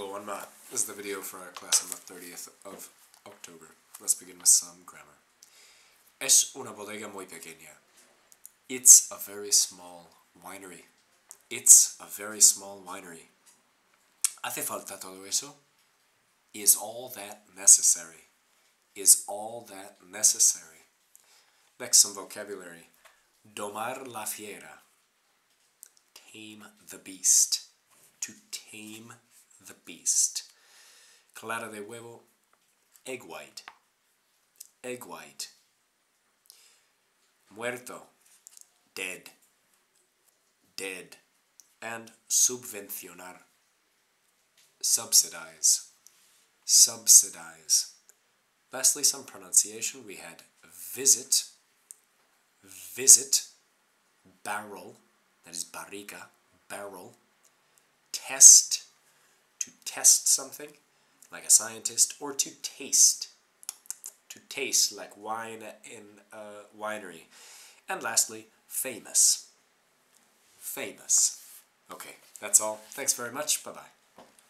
Hello, I'm Matt. This is the video for our class on the 30th of October. Let's begin with some grammar. Es una bodega muy pequeña. It's a very small winery. It's a very small winery. ¿Hace falta todo eso? Is all that necessary? Is all that necessary? Next, some vocabulary. Domar la fiera. Tame the beast. To tame the beast. Clara de huevo, egg white. Egg white. Muerto, dead. Dead. And subvencionar, subsidize. Subsidize. Lastly, some pronunciation. We had visit, visit, barrel, that is barrica, barrel, test, test something, like a scientist, or to taste, to taste, like wine in a winery. And lastly, famous, famous. Okay, that's all. Thanks very much. Bye-bye.